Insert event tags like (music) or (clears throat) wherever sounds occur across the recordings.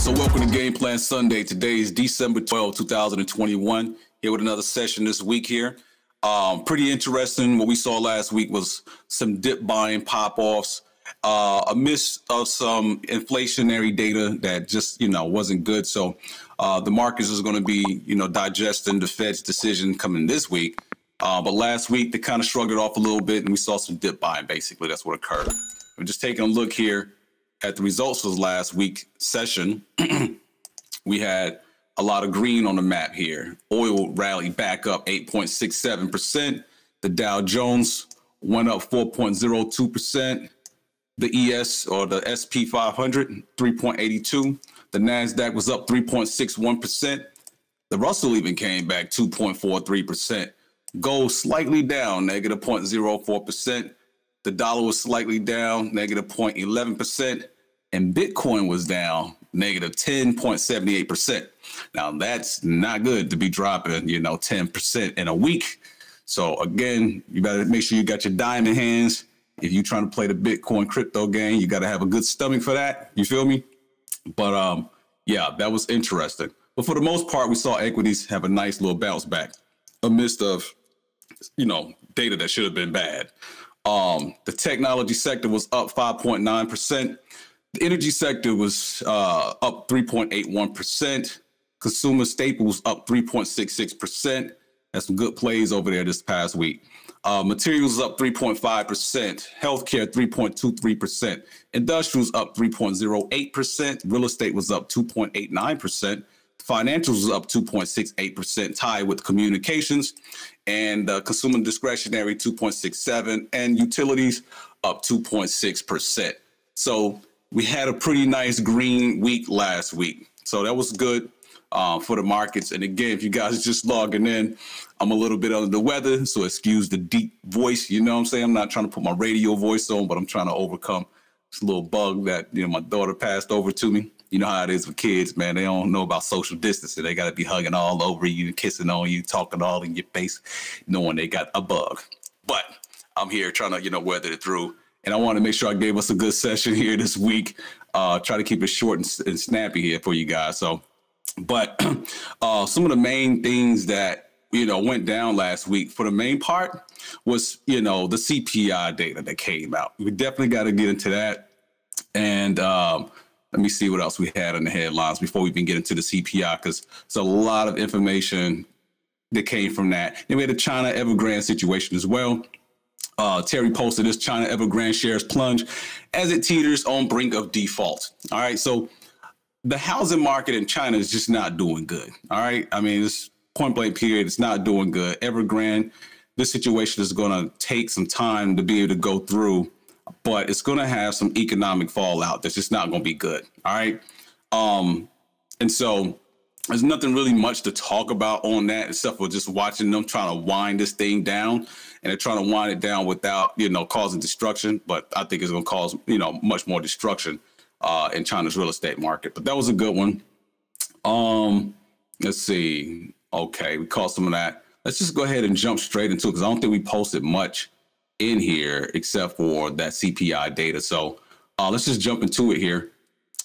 So, welcome to Game Plan Sunday. Today is December 12, 2021. Here with another session this week here. Um, pretty interesting. What we saw last week was some dip buying pop offs, uh, a miss of some inflationary data that just, you know, wasn't good. So, uh, the markets is going to be, you know, digesting the Fed's decision coming this week. Uh, but last week, they kind of shrugged it off a little bit and we saw some dip buying, basically. That's what occurred. I'm just taking a look here at the results of last week session, (clears throat) we had a lot of green on the map here. Oil rallied back up 8.67%. The Dow Jones went up 4.02%. The ES or the SP 500, 3.82. The NASDAQ was up 3.61%. The Russell even came back 2.43%. Gold slightly down, negative 0.04%. The dollar was slightly down, negative 0.11%, and Bitcoin was down, negative 10.78%. Now that's not good to be dropping, you know, 10% in a week. So again, you better make sure you got your diamond hands. If you're trying to play the Bitcoin crypto game, you got to have a good stomach for that. You feel me? But um, yeah, that was interesting. But for the most part, we saw equities have a nice little bounce back amidst of, you know, data that should have been bad. Um, the technology sector was up 5.9%. The energy sector was uh, up 3.81%. Consumer staples up 3.66%. That's some good plays over there this past week. Uh, materials up 3.5%. Healthcare 3.23%. Industrials up 3.08%. Real estate was up 2.89%. Financials was up 2.68%, tied with communications and uh, consumer discretionary 2.67 and utilities up 2.6%. So we had a pretty nice green week last week. So that was good uh, for the markets. And again, if you guys are just logging in, I'm a little bit under the weather. So excuse the deep voice. You know what I'm saying? I'm not trying to put my radio voice on, but I'm trying to overcome this little bug that, you know, my daughter passed over to me. You know how it is with kids, man. They don't know about social distancing. They got to be hugging all over you, kissing on you, talking all in your face, knowing they got a bug. But I'm here trying to, you know, weather it through. And I want to make sure I gave us a good session here this week. Uh, try to keep it short and, and snappy here for you guys. So, but (clears throat) uh, some of the main things that you know went down last week for the main part was you know the CPI data that came out. We definitely got to get into that. And um, let me see what else we had in the headlines before we even get into the CPI, because it's a lot of information that came from that. And we had the China Evergrande situation as well. Uh, Terry posted this China Evergrande shares plunge as it teeters on brink of default. All right, so the housing market in China is just not doing good. All right, I mean, it's point blank period. It's not doing good. Evergrande, this situation is going to take some time to be able to go through but it's going to have some economic fallout that's just not going to be good. All right. Um, and so there's nothing really much to talk about on that except for just watching them trying to wind this thing down and they're trying to wind it down without, you know, causing destruction. But I think it's going to cause, you know, much more destruction uh, in China's real estate market. But that was a good one. Um, let's see. Okay, we caught some of that. Let's just go ahead and jump straight into it because I don't think we posted much in here except for that CPI data. So uh, let's just jump into it here.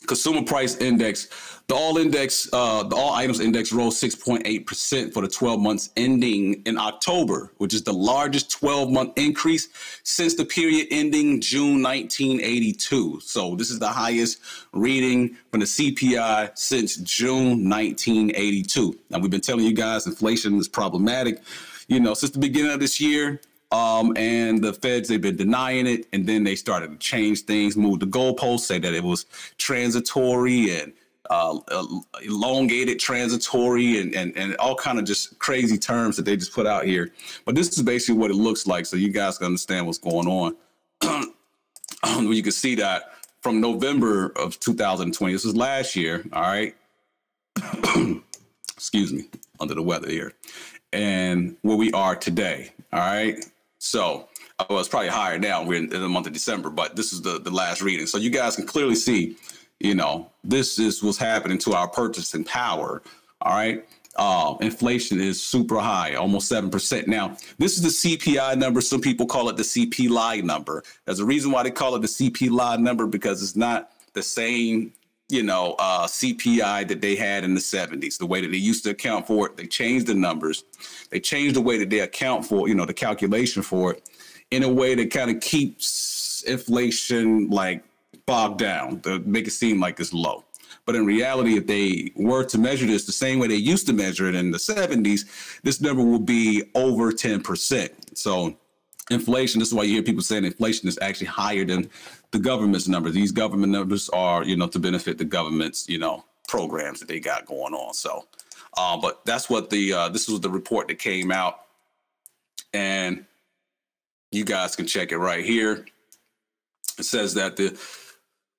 Consumer price index, the all index, uh, the all items index rose 6.8% for the 12 months ending in October, which is the largest 12 month increase since the period ending June 1982. So this is the highest reading from the CPI since June 1982. Now we've been telling you guys inflation is problematic. You know, since the beginning of this year, um, and the feds, they've been denying it. And then they started to change things, move the goalposts, say that it was transitory and uh, elongated transitory and, and, and all kind of just crazy terms that they just put out here. But this is basically what it looks like. So you guys can understand what's going on. (clears throat) you can see that from November of 2020, this was last year. All right. (clears throat) Excuse me, under the weather here. And where we are today. All right. So uh, well, it's probably higher now. We're in, in, the month of December, but this is the, the last reading. So you guys can clearly see, you know, this is what's happening to our purchasing power. All right. Uh, inflation is super high, almost 7%. Now, this is the CPI number. Some people call it the CPI number. There's a reason why they call it the CPI number because it's not the same, you know, uh, CPI that they had in the 70s, the way that they used to account for it. They changed the numbers. They changed the way that they account for, you know, the calculation for it in a way that kind of keeps inflation like bogged down to make it seem like it's low. But in reality, if they were to measure this the same way they used to measure it in the 70s, this number will be over 10%. So inflation, this is why you hear people saying inflation is actually higher than the government's numbers. These government numbers are, you know, to benefit the government's, you know, programs that they got going on. So, uh, but that's what the, uh, this was the report that came out. And you guys can check it right here. It says that the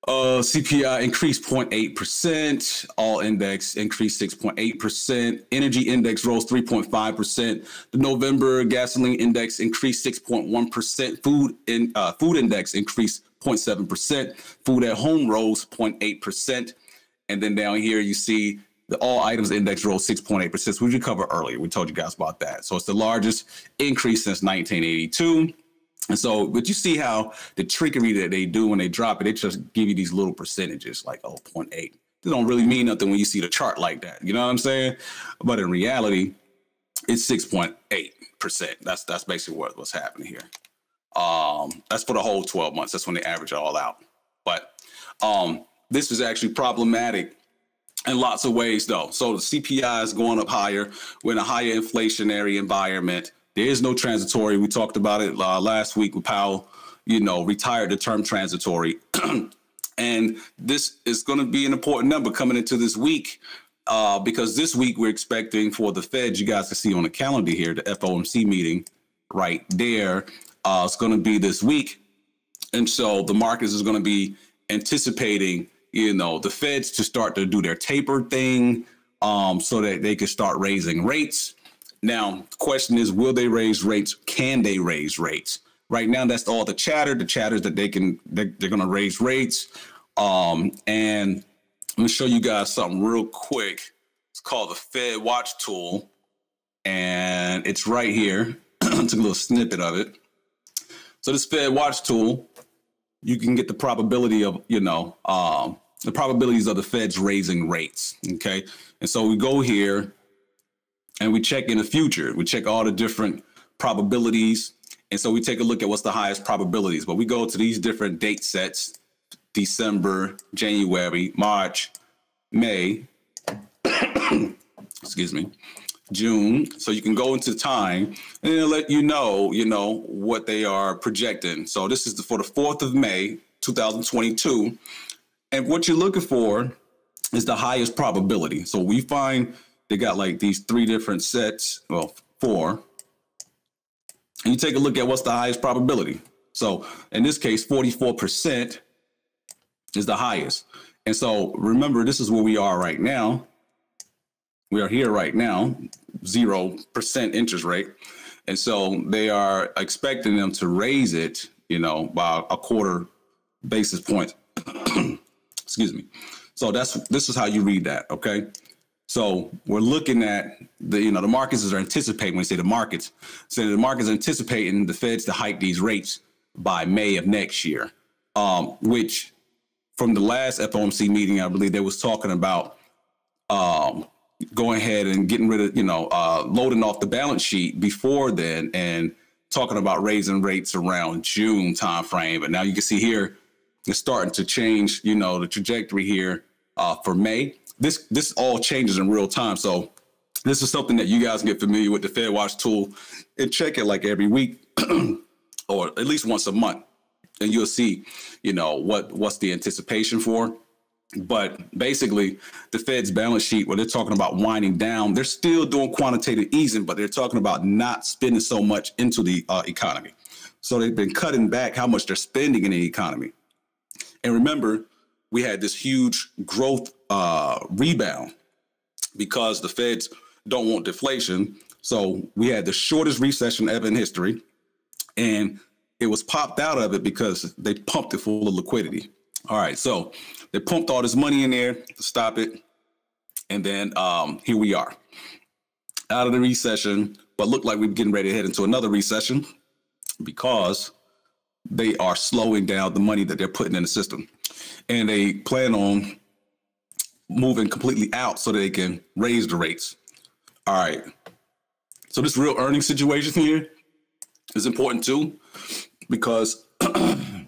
uh, CPI increased 0.8%. All index increased 6.8%. Energy index rose 3.5%. The November gasoline index increased 6.1%. Food in uh, food index increased 0.7%. Food at home rose 0.8%. And then down here you see the all items index rose 6.8%. which We covered earlier. We told you guys about that. So it's the largest increase since 1982. And so, but you see how the trickery that they do when they drop it, they just give you these little percentages like, oh, 0.8. They don't really mean nothing when you see the chart like that. You know what I'm saying? But in reality, it's 6.8%. That's that's basically what, what's happening here. Um, that's for the whole 12 months. That's when they average it all out. But um, this is actually problematic in lots of ways, though. So the CPI is going up higher. We're in a higher inflationary environment. There is no transitory. We talked about it uh, last week with Powell, you know, retired the term transitory. (clears throat) and this is going to be an important number coming into this week uh, because this week we're expecting for the Fed, you guys can see on the calendar here, the FOMC meeting right there. Uh, it's going to be this week. And so the markets is going to be anticipating, you know, the Feds to start to do their taper thing um, so that they can start raising rates. Now, the question is, will they raise rates? Can they raise rates? Right now, that's all the chatter. The chatter is that they can they're, they're going to raise rates. Um, and let me show you guys something real quick. It's called the Fed Watch tool, and it's right here. (clears throat) Took a little snippet of it. So this Fed Watch tool, you can get the probability of you know um, the probabilities of the Fed's raising rates. Okay, and so we go here and we check in the future. We check all the different probabilities. And so we take a look at what's the highest probabilities. But we go to these different date sets December, January, March, May, (coughs) excuse me, June. So you can go into time and it'll let you know, you know, what they are projecting. So this is for the 4th of May, 2022. And what you're looking for is the highest probability. So we find they got like these three different sets, well, four. And you take a look at what's the highest probability. So in this case, 44% is the highest. And so remember, this is where we are right now. We are here right now, 0% interest rate. And so they are expecting them to raise it, you know, by a quarter basis point. (clears throat) Excuse me. So that's this is how you read that, okay? So we're looking at the, you know, the markets are anticipating, when we say the markets, so the markets are anticipating the feds to hike these rates by May of next year, um, which from the last FOMC meeting, I believe they was talking about um, going ahead and getting rid of, you know, uh, loading off the balance sheet before then and talking about raising rates around June timeframe. But now you can see here, it's starting to change, you know, the trajectory here uh, for May this this all changes in real time. So this is something that you guys get familiar with the Fed Watch tool and check it like every week (clears throat) or at least once a month, and you'll see, you know, what what's the anticipation for. But basically, the Fed's balance sheet, where they're talking about winding down, they're still doing quantitative easing, but they're talking about not spending so much into the uh, economy. So they've been cutting back how much they're spending in the economy. And remember, we had this huge growth uh, rebound because the feds don't want deflation. So we had the shortest recession ever in history. And it was popped out of it because they pumped it full of liquidity. All right. So they pumped all this money in there to stop it. And then um, here we are out of the recession, but look like we're getting ready to head into another recession because they are slowing down the money that they're putting in the system. And they plan on moving completely out so that they can raise the rates. All right. So this real earning situation here is important too, because (clears throat) the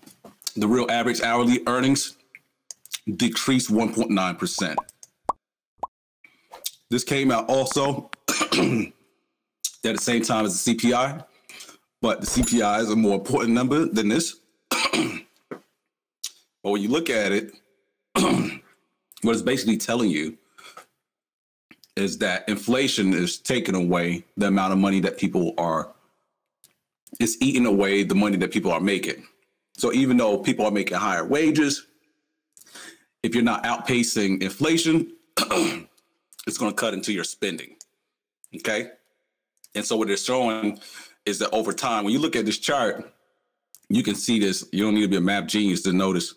real average hourly earnings decreased 1.9%. This came out also (clears throat) at the same time as the CPI, but the CPI is a more important number than this. (clears throat) but when you look at it, what it's basically telling you is that inflation is taking away the amount of money that people are it's eating away the money that people are making. So even though people are making higher wages, if you're not outpacing inflation, (clears throat) it's going to cut into your spending. Okay. And so what they're showing is that over time, when you look at this chart, you can see this. You don't need to be a map genius to notice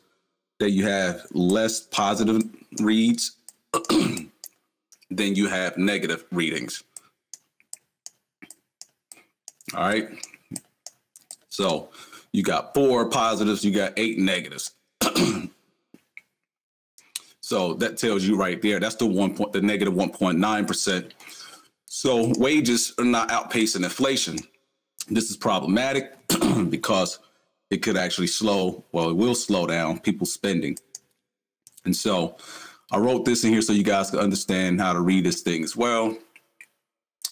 that you have less positive reads (clears throat) then you have negative readings. All right. So you got four positives, you got eight negatives. (clears throat) so that tells you right there, that's the one point, the negative 1.9%. So wages are not outpacing inflation. This is problematic (clears throat) because it could actually slow, well, it will slow down people's spending. And so I wrote this in here so you guys can understand how to read this thing as well.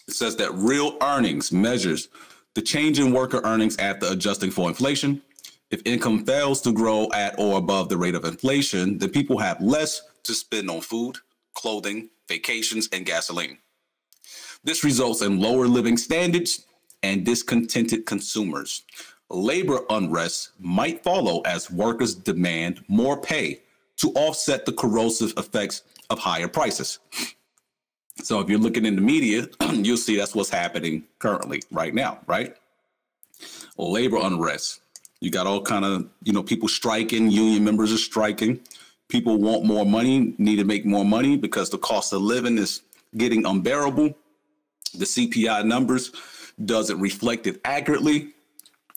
It says that real earnings measures the change in worker earnings after adjusting for inflation. If income fails to grow at or above the rate of inflation, then people have less to spend on food, clothing, vacations, and gasoline. This results in lower living standards and discontented consumers. Labor unrest might follow as workers demand more pay to offset the corrosive effects of higher prices. So if you're looking in the media, (clears throat) you'll see that's what's happening currently right now, right? Labor unrest. You got all kind of, you know, people striking, union members are striking. People want more money, need to make more money because the cost of living is getting unbearable. The CPI numbers doesn't reflect it accurately.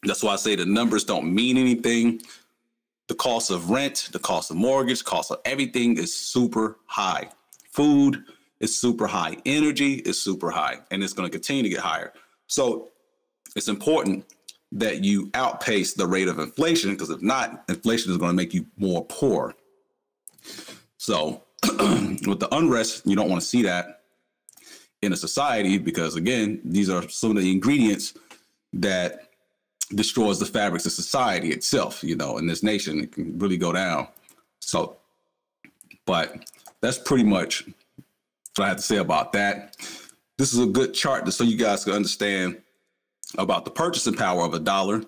That's why I say the numbers don't mean anything. The cost of rent, the cost of mortgage, cost of everything is super high. Food, is super high. Energy is super high and it's going to continue to get higher. So it's important that you outpace the rate of inflation because if not, inflation is going to make you more poor. So (clears throat) with the unrest, you don't want to see that in a society because again, these are some of the ingredients that destroys the fabrics of society itself, you know, in this nation, it can really go down. So, but that's pretty much what I have to say about that. This is a good chart to so you guys can understand about the purchasing power of a dollar,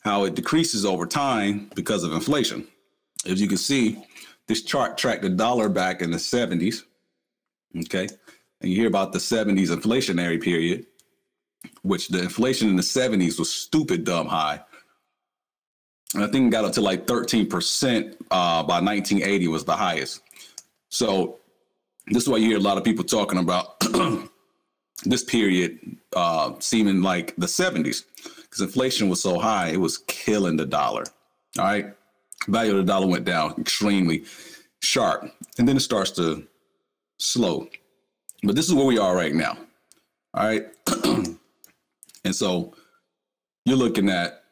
how it decreases over time because of inflation. As you can see, this chart tracked the dollar back in the 70s. Okay. And you hear about the 70s inflationary period, which the inflation in the 70s was stupid dumb high. And I think it got up to like 13% uh, by 1980 was the highest. So this is why you hear a lot of people talking about (clears throat) this period uh, seeming like the 70s because inflation was so high, it was killing the dollar. All right. Value of the dollar went down extremely sharp. And then it starts to slow. But this is where we are right now. All right. (clears throat) and so you're looking at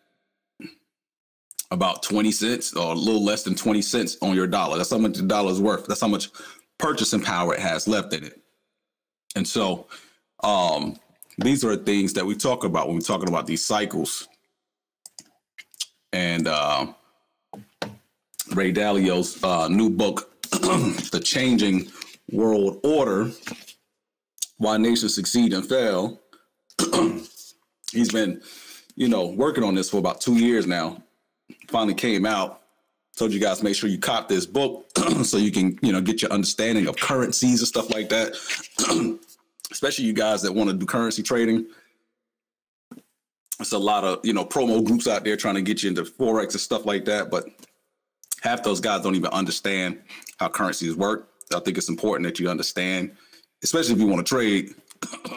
about 20 cents or a little less than 20 cents on your dollar. That's how much the dollar is worth. That's how much purchasing power it has left in it. And so um, these are things that we talk about when we're talking about these cycles. And uh, Ray Dalio's uh, new book, (clears throat) The Changing World Order Why Nations Succeed and Fail. (clears throat) He's been, you know, working on this for about two years now. Finally came out told you guys make sure you cop this book (clears throat) so you can you know get your understanding of currencies and stuff like that (clears throat) especially you guys that want to do currency trading it's a lot of you know promo groups out there trying to get you into forex and stuff like that but half those guys don't even understand how currencies work I think it's important that you understand, especially if you want to trade, (clears throat)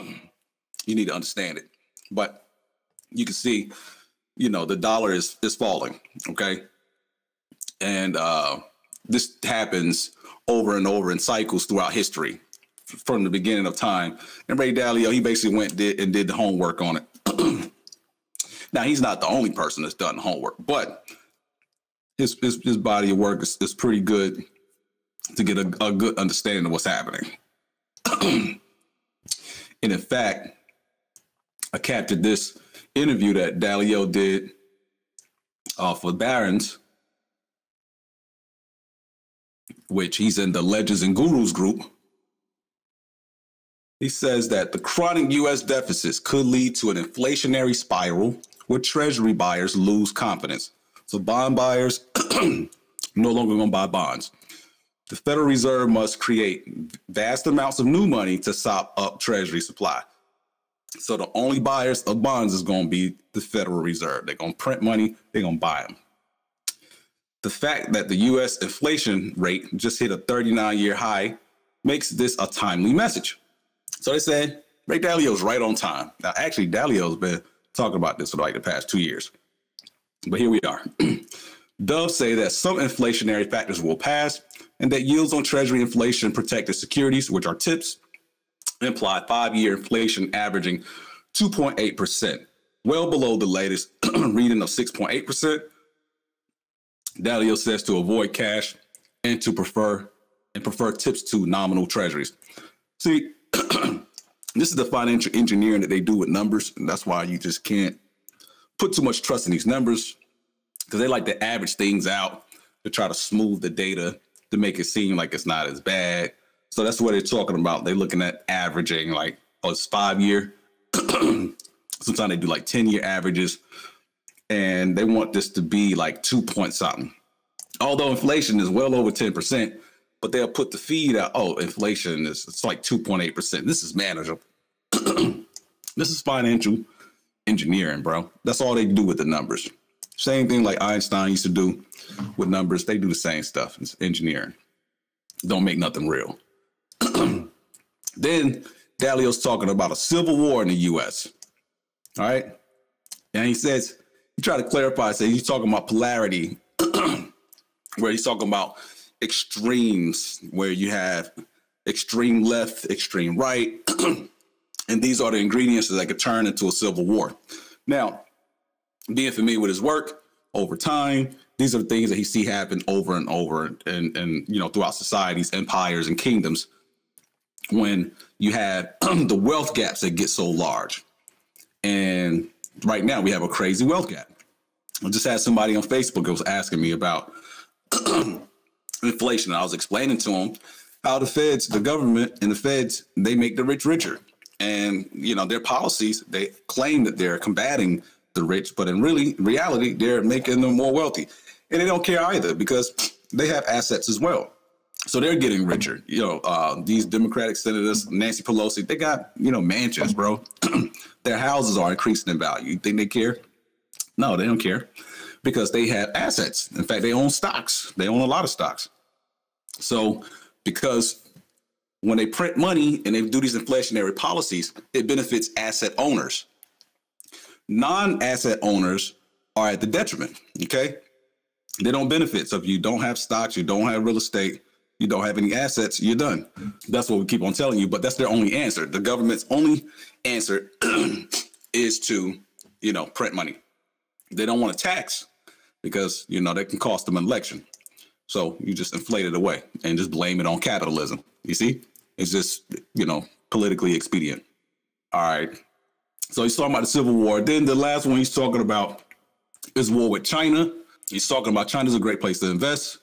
you need to understand it. But you can see, you know, the dollar is is falling. Okay. And uh this happens over and over in cycles throughout history from the beginning of time. And Ray Dalio, he basically went did and did the homework on it. (clears throat) now he's not the only person that's done homework, but his his, his body of work is, is pretty good to get a, a good understanding of what's happening. (clears throat) and in fact, I captured this interview that Dalio did uh, for Barron's, which he's in the Legends and Gurus group. He says that the chronic U.S. deficits could lead to an inflationary spiral where Treasury buyers lose confidence. So bond buyers (clears throat) no longer going to buy bonds. The Federal Reserve must create vast amounts of new money to sop up Treasury supply. So the only buyers of bonds is going to be the Federal Reserve. They're going to print money. They're going to buy them. The fact that the U.S. inflation rate just hit a 39-year high makes this a timely message. So they said Ray Dalio's right on time. Now, actually, Dalio's been talking about this for like the past two years. But here we are. (clears throat) Dove say that some inflationary factors will pass and that yields on Treasury inflation protected securities, which are TIPS, imply five year inflation averaging 2.8%, well below the latest (clears throat) reading of 6.8%. Dalio says to avoid cash and to prefer and prefer TIPS to nominal treasuries. See, (clears throat) this is the financial engineering that they do with numbers, and that's why you just can't put too much trust in these numbers because they like to average things out to try to smooth the data to make it seem like it's not as bad. So that's what they're talking about. They're looking at averaging like, oh, it's five year. (clears throat) Sometimes they do like 10 year averages. And they want this to be like two point something. Although inflation is well over 10%, but they'll put the feed out. Oh, inflation is it's like 2.8%. This is manageable. (clears throat) this is financial engineering, bro. That's all they do with the numbers. Same thing like Einstein used to do with numbers. They do the same stuff. It's engineering. Don't make nothing real. (clears throat) then Dalio's talking about a civil war in the US. All right. And he says, he tried to clarify, say he's talking about polarity, (clears throat) where he's talking about extremes, where you have extreme left, extreme right. (clears throat) and these are the ingredients that could turn into a civil war. Now, being familiar with his work over time, these are the things that he see happen over and over and and you know throughout societies, empires, and kingdoms when you have (clears throat) the wealth gaps that get so large. And right now we have a crazy wealth gap. I just had somebody on Facebook that was asking me about (clears throat) inflation. I was explaining to him how the feds, the government and the feds, they make the rich richer. And you know, their policies, they claim that they're combating the rich, but in really reality, they're making them more wealthy. And they don't care either because (sniffs) they have assets as well. So they're getting richer. You know, uh, these Democratic senators, Nancy Pelosi, they got, you know, mansions, bro. (clears throat) Their houses are increasing in value. You think they care? No, they don't care because they have assets. In fact, they own stocks. They own a lot of stocks. So because when they print money and they do these inflationary policies, it benefits asset owners non-asset owners are at the detriment. Okay. They don't benefit. So if you don't have stocks, you don't have real estate, you don't have any assets, you're done. That's what we keep on telling you. But that's their only answer. The government's only answer (clears throat) is to, you know, print money. They don't want to tax because, you know, that can cost them an election. So you just inflate it away and just blame it on capitalism. You see? It's just, you know, politically expedient. All right. So he's talking about the Civil War. Then the last one he's talking about is war with China. He's talking about China's a great place to invest,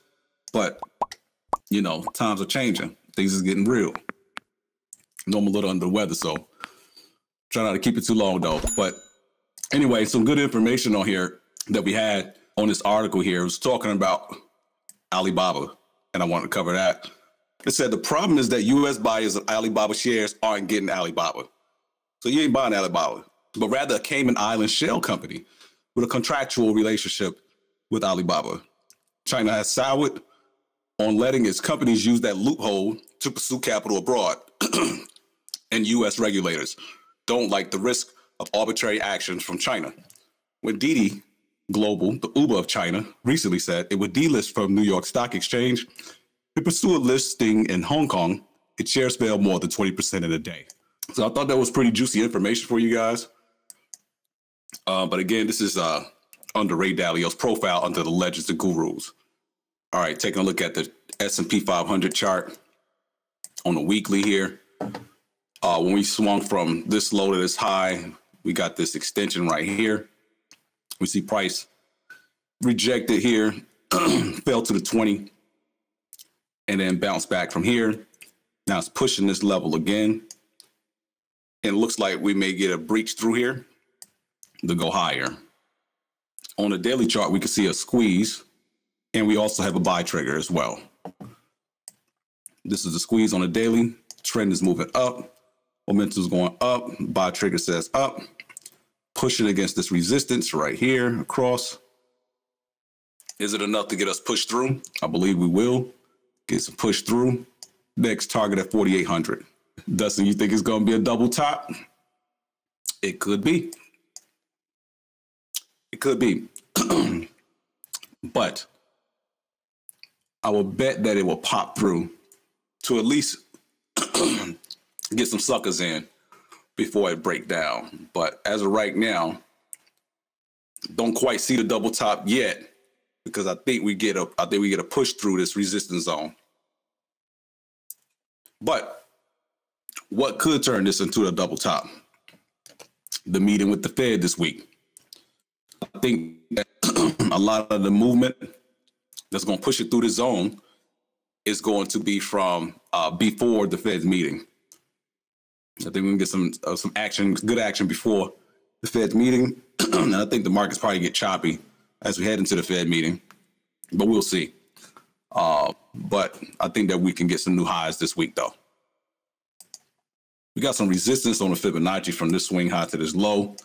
but you know, times are changing. Things is getting real. know I'm a little under the weather, so try not to keep it too long though. But anyway, some good information on here that we had on this article here. It was talking about Alibaba, and I wanted to cover that. It said the problem is that U.S. buyers of Alibaba shares aren't getting Alibaba. So you ain't buying Alibaba, but rather a Cayman Island shell company with a contractual relationship with Alibaba. China has soured on letting its companies use that loophole to pursue capital abroad. (clears throat) and US regulators don't like the risk of arbitrary actions from China. When Didi Global, the Uber of China, recently said it would delist from New York Stock Exchange to pursue a listing in Hong Kong, its shares fell more than 20% in a day. So I thought that was pretty juicy information for you guys. Uh, but again, this is uh, under Ray Dalio's profile under the Legends and Gurus. All right, taking a look at the S&P 500 chart on the weekly here. Uh, when we swung from this low to this high, we got this extension right here. We see price rejected here, (clears throat) fell to the 20, and then bounced back from here. Now it's pushing this level again. And it looks like we may get a breach through here to go higher. On the daily chart, we can see a squeeze, and we also have a buy trigger as well. This is a squeeze on a daily. Trend is moving up. Momentum is going up. Buy trigger says up. Pushing against this resistance right here across. Is it enough to get us pushed through? I believe we will get some push through. Next target at 4,800. Dustin, you think it's going to be a double top? It could be. It could be. (clears throat) but I will bet that it will pop through to at least (clears throat) get some suckers in before it break down. But as of right now, don't quite see the double top yet because I think we get a I think we get a push through this resistance zone. But what could turn this into a double top? The meeting with the Fed this week. I think (clears throat) a lot of the movement that's going to push it through the zone is going to be from uh, before the Fed's meeting. I think we can get some uh, some action, good action before the Fed's meeting, (clears throat) and I think the markets probably get choppy as we head into the Fed meeting, but we'll see. Uh, but I think that we can get some new highs this week, though. We got some resistance on the Fibonacci from this swing high to this low.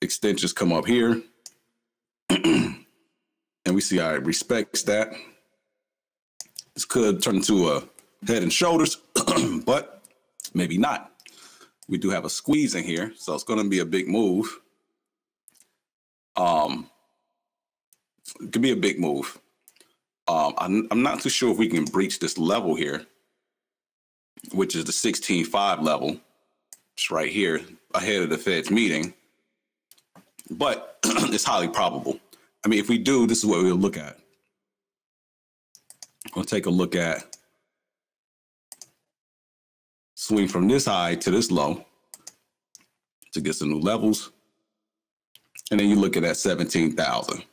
Extensions come up here. (clears throat) we see how it respects that. This could turn into a head and shoulders, (clears throat) but maybe not. We do have a squeeze in here, so it's going to be a big move. Um, it could be a big move. Um, I'm, I'm not too sure if we can breach this level here which is the 16.5 level. It's right here ahead of the Fed's meeting. But (clears throat) it's highly probable. I mean, if we do, this is what we'll look at. We'll take a look at swing from this high to this low to get some new levels. And then you look at that 17,000.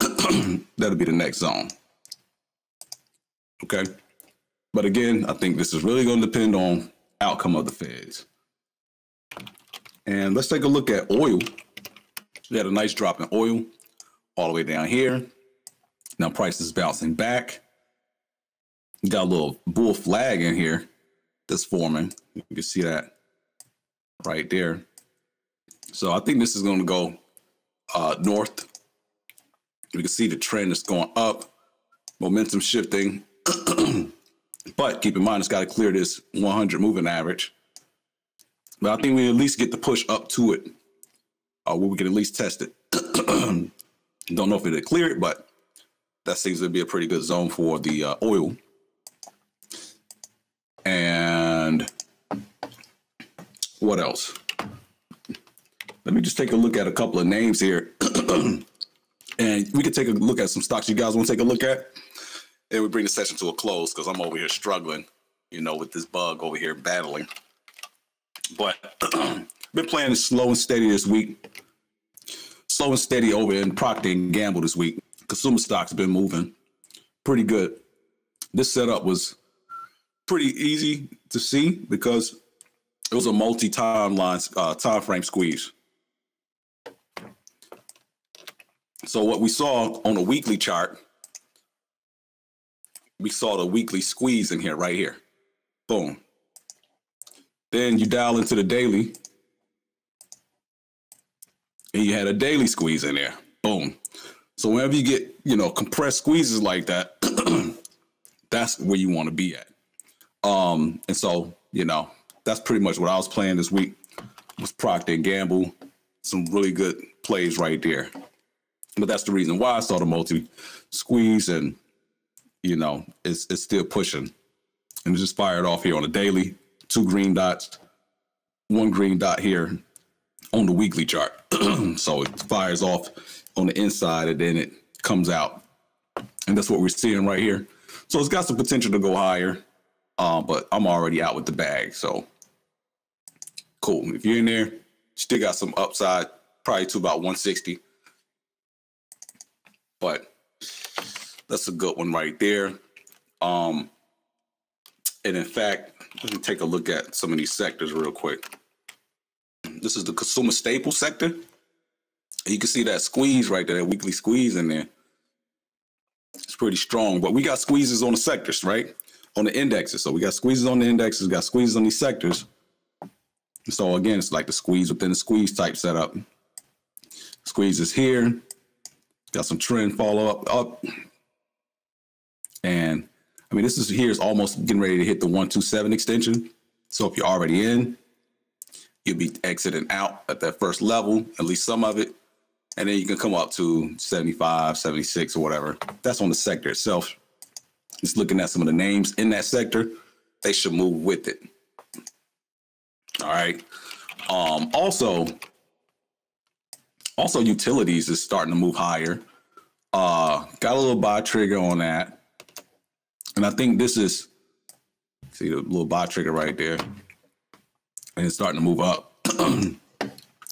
(clears throat) That'll be the next zone. Okay. But again, I think this is really going to depend on outcome of the feds. And let's take a look at oil. We had a nice drop in oil all the way down here. Now price is bouncing back. Got a little bull flag in here that's forming. You can see that right there. So I think this is going to go uh, north. You can see the trend is going up, momentum shifting. (clears throat) But keep in mind, it's got to clear this 100 moving average. But I think we at least get the push up to it, uh, where we can at least test it. (clears throat) Don't know if it'll clear it, but that seems to be a pretty good zone for the uh, oil. And what else? Let me just take a look at a couple of names here. (clears throat) and we could take a look at some stocks you guys want to take a look at and we bring the session to a close because I'm over here struggling, you know, with this bug over here battling. But (clears throat) been playing slow and steady this week. Slow and steady over in Procter and Gamble this week. Consumer stocks been moving pretty good. This setup was pretty easy to see because it was a multi-timeline uh, time frame squeeze. So what we saw on a weekly chart we saw the weekly squeeze in here, right here. Boom. Then you dial into the daily, and you had a daily squeeze in there. Boom. So whenever you get, you know, compressed squeezes like that, (clears throat) that's where you want to be at. Um, and so, you know, that's pretty much what I was playing this week was Procter and Gamble. Some really good plays right there. But that's the reason why I saw the multi squeeze and you know, it's it's still pushing. And it just fired off here on a daily, two green dots, one green dot here on the weekly chart. (clears throat) so it fires off on the inside and then it comes out. And that's what we're seeing right here. So it's got some potential to go higher. Um, but I'm already out with the bag. So cool. If you're in there, still got some upside, probably to about 160. But that's a good one right there. Um, and in fact, let me take a look at some of these sectors real quick. This is the consumer staple sector. You can see that squeeze right there, that weekly squeeze in there. It's pretty strong, but we got squeezes on the sectors, right? On the indexes. So we got squeezes on the indexes, got squeezes on these sectors. So again, it's like the squeeze within the squeeze type setup. Squeezes here. Got some trend follow up up. And I mean, this is here is almost getting ready to hit the 127 extension. So if you're already in, you'll be exiting out at that first level, at least some of it. And then you can come up to 75, 76 or whatever. That's on the sector itself. Just looking at some of the names in that sector, they should move with it. All right. Um, also, also utilities is starting to move higher. Uh, got a little buy trigger on that. And I think this is see the little buy trigger right there. And it's starting to move up. (clears throat)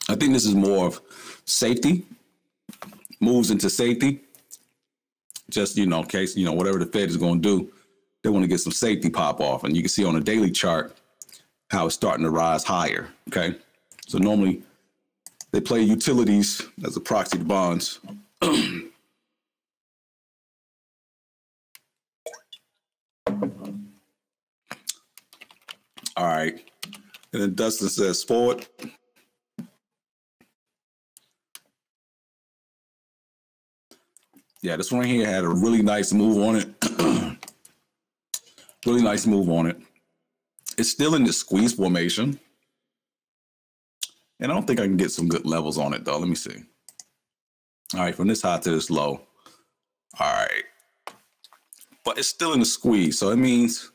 I think this is more of safety, moves into safety. Just, you know, case, you know, whatever the Fed is going to do, they want to get some safety pop off. And you can see on a daily chart, how it's starting to rise higher. Okay. So normally they play utilities as a proxy to bonds. (clears throat) All right. And then Dustin says Ford. Yeah, this one here had a really nice move on it. (clears throat) really nice move on it. It's still in the squeeze formation. And I don't think I can get some good levels on it though. Let me see. All right, from this high to this low. All right. But it's still in the squeeze. So it means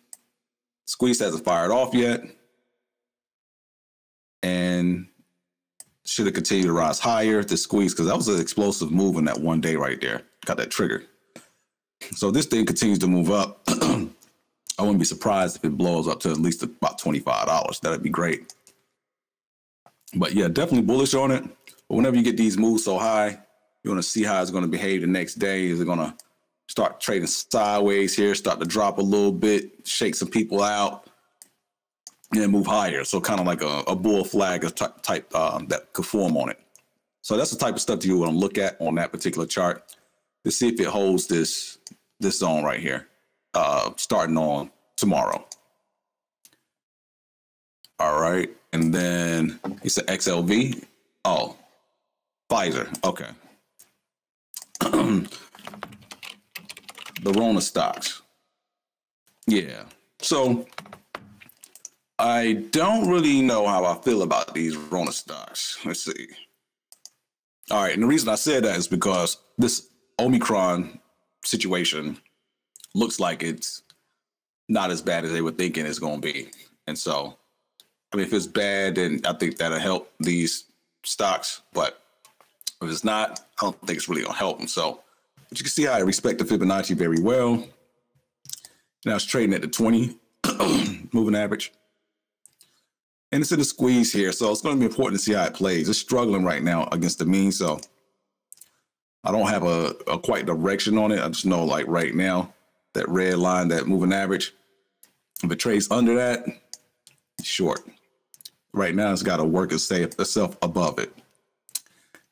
squeeze hasn't fired off yet. And should have continued to rise higher to squeeze? Because that was an explosive move in that one day right there. Got that trigger. So this thing continues to move up. (clears throat) I wouldn't be surprised if it blows up to at least about $25. That'd be great. But yeah, definitely bullish on it. But whenever you get these moves so high, you want to see how it's going to behave the next day. Is it going to start trading sideways here, start to drop a little bit, shake some people out, and move higher? So kind of like a, a bull flag type, type um, that could form on it. So that's the type of stuff that you want to look at on that particular chart to see if it holds this this zone right here uh, starting on tomorrow. All right. And then it's an XLV. Oh, Pfizer. Okay. (clears throat) the Rona stocks. Yeah. So I don't really know how I feel about these Rona stocks. Let's see. All right. And the reason I said that is because this Omicron situation looks like it's not as bad as they were thinking it's going to be. And so, I mean, if it's bad, then I think that'll help these stocks. But if it's not, I don't think it's really going to help them. So, but you can see I respect the Fibonacci very well. Now it's trading at the 20 (clears throat) moving average. And it's in the squeeze here. So it's going to be important to see how it plays. It's struggling right now against the mean. So I don't have a, a quite direction on it. I just know like right now, that red line, that moving average. If it trades under that, short. Right now, it's got to work itself above it.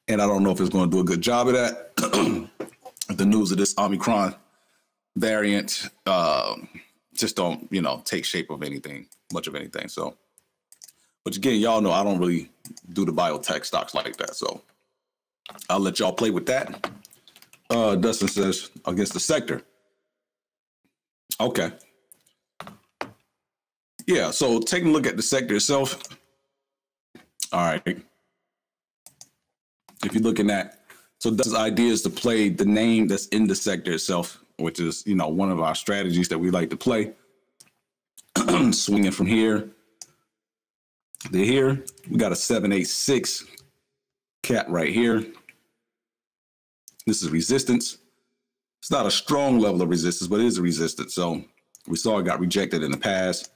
And I don't know if it's going to do a good job of that. (clears throat) the news of this Omicron variant uh, just don't, you know, take shape of anything, much of anything. So, but again, y'all know I don't really do the biotech stocks like that. So I'll let y'all play with that. Uh, Dustin says against the sector. Okay. Yeah, so taking a look at the sector itself. All right. If you're looking at, so this idea is to play the name that's in the sector itself, which is, you know, one of our strategies that we like to play. (clears throat) Swinging from here to here. We got a 786 cat right here. This is resistance. It's not a strong level of resistance, but it is a resistance. So we saw it got rejected in the past.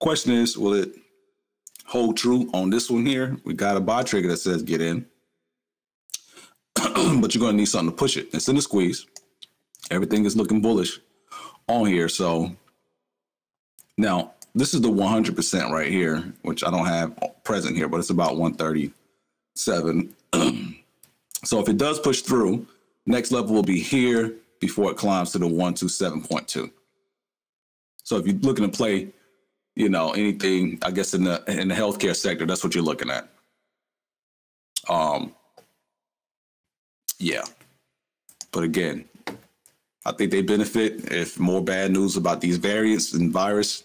Question is, will it hold true on this one here? We got a buy trigger that says get in, (clears throat) but you're going to need something to push it. It's in the squeeze. Everything is looking bullish on here. So now this is the 100% right here, which I don't have present here, but it's about 137. (clears throat) so if it does push through, next level will be here before it climbs to the 127.2. So if you're looking to play, you know, anything, I guess in the in the healthcare sector, that's what you're looking at. Um yeah. But again, I think they benefit if more bad news about these variants and virus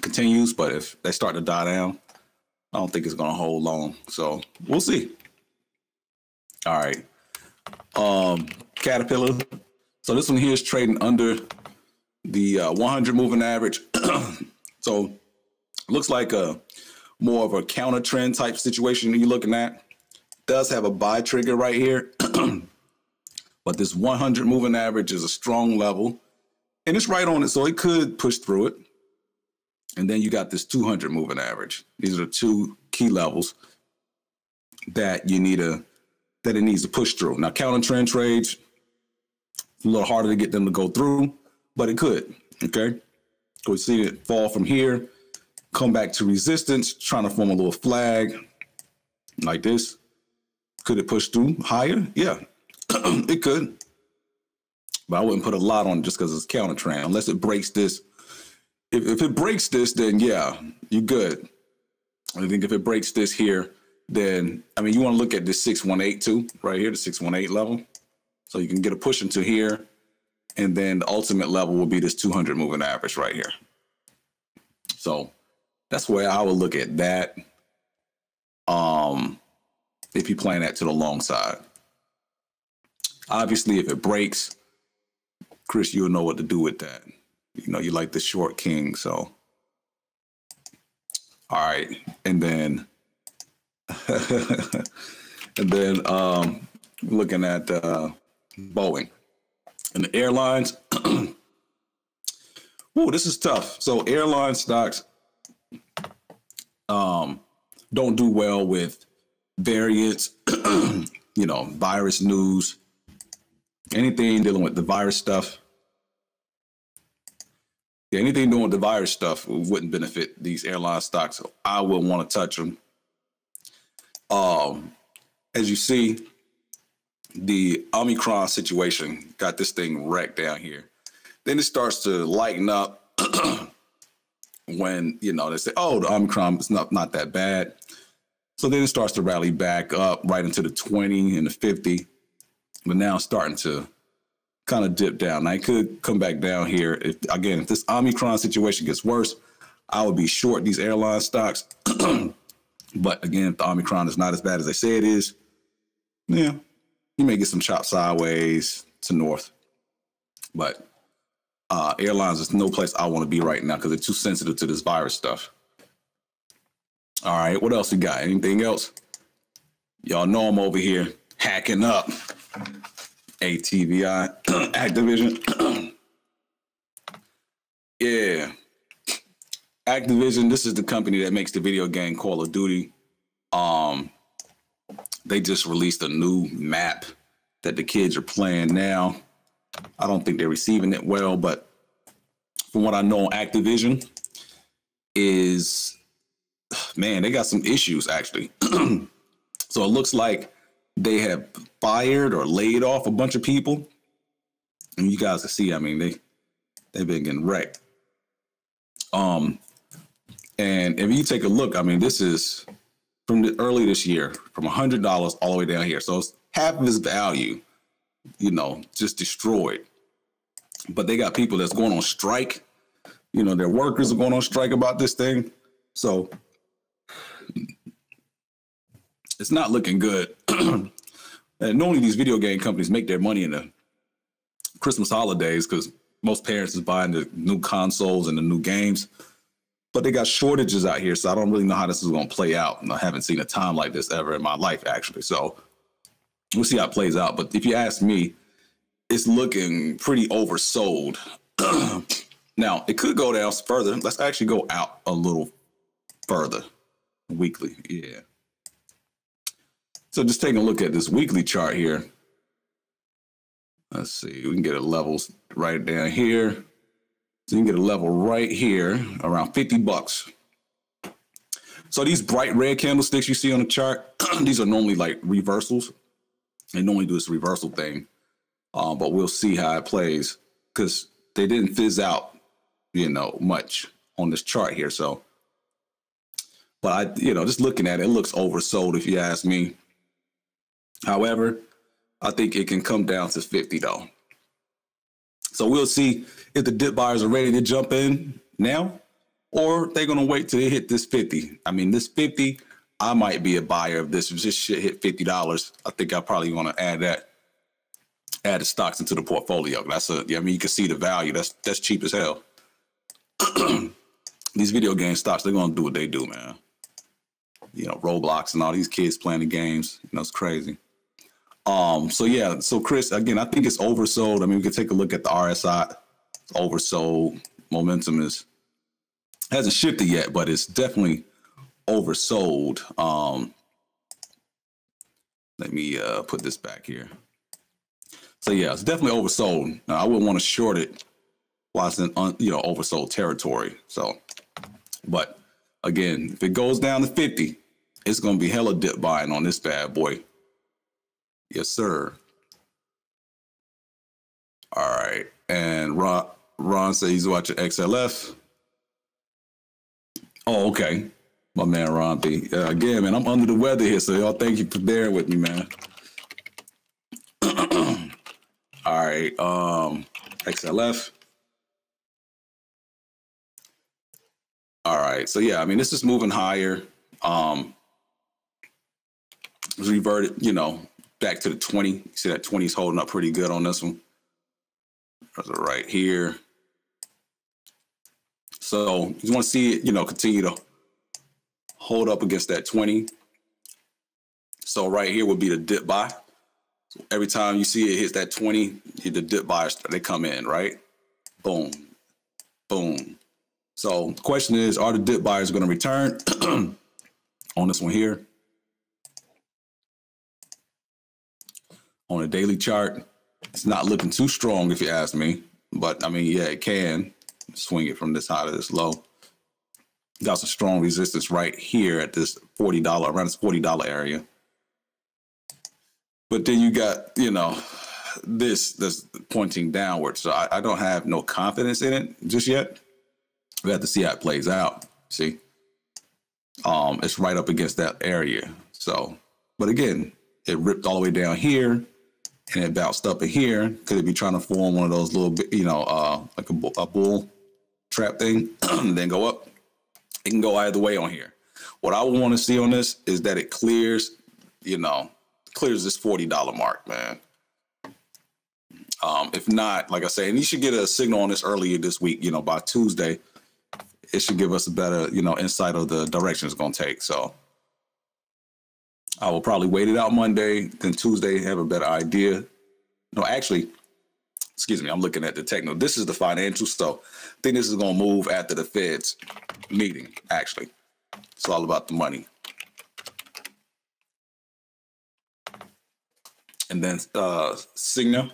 continues, but if they start to die down, I don't think it's going to hold long. So we'll see. All right. Um, Caterpillar. So this one here is trading under the uh, 100 moving average. (clears throat) so looks like a more of a counter trend type situation you're looking at. Does have a buy trigger right here. (clears throat) but this 100 moving average is a strong level and it's right on it. So it could push through it. And then you got this 200 moving average. These are the two key levels that you need to that it needs to push through. Now, counter trend trades, a little harder to get them to go through, but it could. Okay. We see it fall from here, come back to resistance, trying to form a little flag like this. Could it push through higher? Yeah, (clears throat) it could. But I wouldn't put a lot on it just because it's counter trend, unless it breaks this if, if it breaks this, then yeah, you're good. I think if it breaks this here, then I mean you want to look at this 618 too, right here, the 618 level. So you can get a push into here, and then the ultimate level will be this 200 moving average right here. So that's where I would look at that. Um, if you're playing that to the long side. Obviously, if it breaks, Chris, you'll know what to do with that you know, you like the short king. So, all right. And then, (laughs) and then, um, looking at, uh, Boeing and the airlines. (clears throat) Whoa, this is tough. So airline stocks, um, don't do well with variants, (clears throat) you know, virus news, anything dealing with the virus stuff yeah, anything doing the virus stuff wouldn't benefit these airline stocks. So I wouldn't want to touch them. Um, as you see, the Omicron situation got this thing wrecked down here. Then it starts to lighten up (clears throat) when you know they say, "Oh, the Omicron is not not that bad." So then it starts to rally back up right into the 20 and the 50, but now starting to kind of dip down. I could come back down here. If again, if this Omicron situation gets worse, I would be short these airline stocks. (clears throat) but again, if the Omicron is not as bad as they say it is, yeah, you may get some chop sideways to north. But uh, airlines is no place I want to be right now because they're too sensitive to this virus stuff. All right, what else we got? Anything else? Y'all know I'm over here hacking up. ATVI, (clears throat) Activision. (clears throat) yeah. Activision, this is the company that makes the video game Call of Duty. Um, they just released a new map that the kids are playing now. I don't think they're receiving it well, but from what I know, Activision is (sighs) man, they got some issues actually. (clears throat) so it looks like they have fired or laid off a bunch of people. And you guys can see, I mean, they they've been getting wrecked. Um, and if you take a look, I mean, this is from the early this year, from hundred dollars all the way down here. So it's half of its value you know, just destroyed. But they got people that's going on strike. You know, their workers are going on strike about this thing. So it's not looking good. (clears throat) and normally these video game companies make their money in the Christmas holidays because most parents is buying the new consoles and the new games. But they got shortages out here, so I don't really know how this is going to play out. And I haven't seen a time like this ever in my life, actually. So we'll see how it plays out. But if you ask me, it's looking pretty oversold. (clears throat) now it could go down further. Let's actually go out a little further. Weekly, yeah. So just taking a look at this weekly chart here. Let's see, we can get a levels right down here. So you can get a level right here around 50 bucks. So these bright red candlesticks you see on the chart, (clears throat) these are normally like reversals. They normally do this reversal thing, um, but we'll see how it plays because they didn't fizz out, you know, much on this chart here. So, but I, you know, just looking at it, it looks oversold if you ask me. However, I think it can come down to 50 though. So we'll see if the dip buyers are ready to jump in now or they're going to wait till they hit this 50. I mean, this 50, I might be a buyer of this. If this shit hit $50, I think I probably want to add that, add the stocks into the portfolio. That's a, I mean, you can see the value. That's, that's cheap as hell. (clears throat) these video game stocks, they're going to do what they do, man. You know, Roblox and all these kids playing the games, you know, it's crazy. Um, so yeah, so Chris, again, I think it's oversold. I mean, we can take a look at the RSI. Oversold. Momentum is hasn't shifted yet, but it's definitely oversold. Um, let me uh, put this back here. So yeah, it's definitely oversold. Now, I wouldn't want to short it while it's in un, you know oversold territory. So, but again, if it goes down to 50, it's going to be hella dip buying on this bad boy. Yes, sir. All right. And Ron, Ron said he's watching XLF. Oh, okay. My man Ron B. Uh, again, man, I'm under the weather here, so y'all thank you for bearing with me, man. (clears throat) All right. Um, XLF. All right. So yeah, I mean, this is moving higher. Um, reverted, you know, back to the 20. You see that 20 is holding up pretty good on this one. right here. So you want to see it, you know, continue to hold up against that 20. So right here would be the dip buy. So every time you see it hits that 20, the dip buyers, they come in, right? Boom, boom. So the question is, are the dip buyers going to return (clears throat) on this one here? On a daily chart. It's not looking too strong, if you ask me. But I mean, yeah, it can swing it from this high to this low. Got some strong resistance right here at this forty dollar around this forty dollar area. But then you got you know this that's pointing downward. So I, I don't have no confidence in it just yet. We have to see how it plays out. See, um, it's right up against that area. So, but again, it ripped all the way down here and it bounced up in here. Could it be trying to form one of those little, you know, uh, like a, a bull trap thing, (clears throat) then go up? It can go either way on here. What I want to see on this is that it clears, you know, clears this forty dollar mark, man. Um, if not, like I say, and you should get a signal on this earlier this week. You know, by Tuesday, it should give us a better, you know, insight of the direction it's going to take. So I will probably wait it out Monday, then Tuesday have a better idea. No, actually, excuse me, I'm looking at the techno. This is the financial stuff. I think this is going to move after the Fed's meeting, actually. It's all about the money. And then uh Cigna.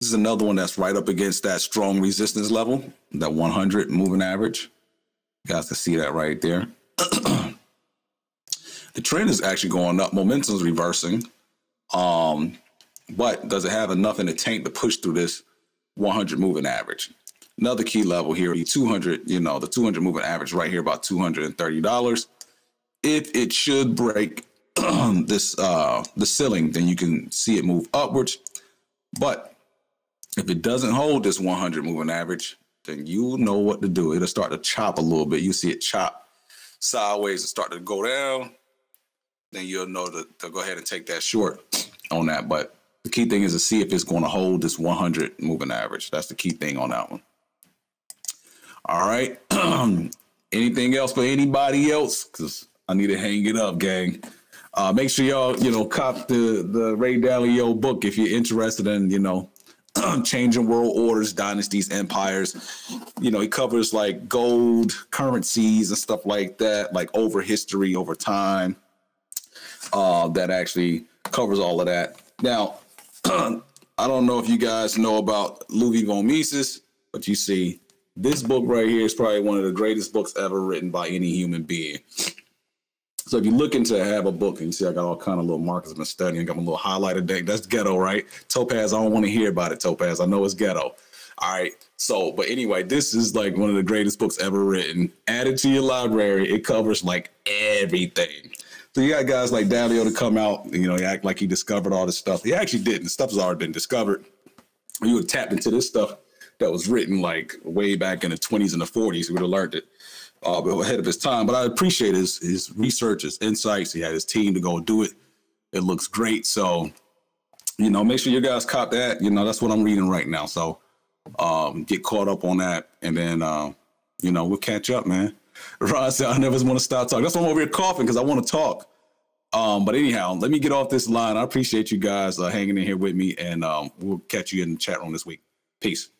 This is another one that's right up against that strong resistance level, that 100 moving average. You guys can see that right there. (clears throat) the trend is actually going up. Momentum's reversing. Um, but does it have enough in the tank to push through this 100 moving average? Another key level here, the 200, you know, the 200 moving average right here, about $230. If it should break (clears throat) this uh the ceiling, then you can see it move upwards. But if it doesn't hold this 100 moving average, then you know what to do. It'll start to chop a little bit. You see it chop sideways and start to go down. Then you'll know to, to go ahead and take that short on that. But the key thing is to see if it's going to hold this 100 moving average. That's the key thing on that one. All right. (clears throat) Anything else for anybody else? Because I need to hang it up, gang. Uh, make sure y'all, you know, cop the the Ray Dalio book if you're interested in, you know, (clears throat) changing world orders, dynasties, empires. You know, he covers like gold currencies and stuff like that, like over history, over time. Uh, that actually covers all of that. Now, (clears throat) I don't know if you guys know about Ludwig von Mises, but you see, this book right here is probably one of the greatest books ever written by any human being. So if you're looking to have a book, and you see I got all kind of little markers I've been studying, got my little highlighter deck. That's ghetto, right? Topaz, I don't want to hear about it, Topaz. I know it's ghetto. All right. So, but anyway, this is like one of the greatest books ever written. Add it to your library. It covers like everything. So you got guys like Dalio to come out, you know, act like he discovered all this stuff. He actually didn't. The stuff has already been discovered. You would have tapped into this stuff that was written like way back in the 20s and the 40s. He would have learned it uh, ahead of his time. But I appreciate his his research, his insights. He had his team to go do it. It looks great. So, you know, make sure you guys cop that. You know, that's what I'm reading right now. So, um, get caught up on that, and then uh, you know we'll catch up, man. Ron said, "I never want to stop talking." That's why I'm over here coughing because I want to talk. Um, but anyhow, let me get off this line. I appreciate you guys uh, hanging in here with me, and um, we'll catch you in the chat room this week. Peace.